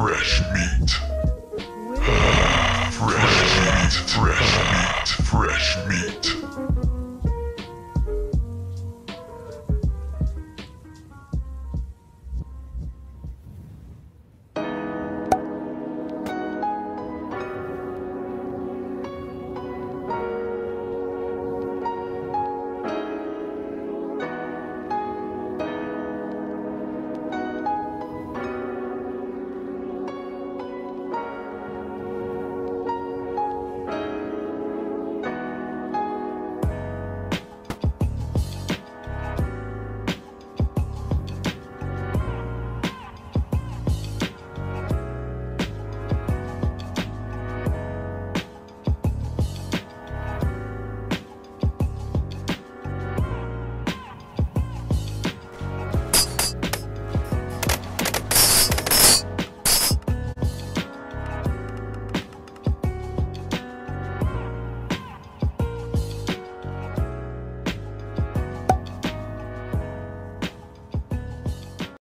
fresh meat. Ah, fresh meat, fresh meat, fresh meat.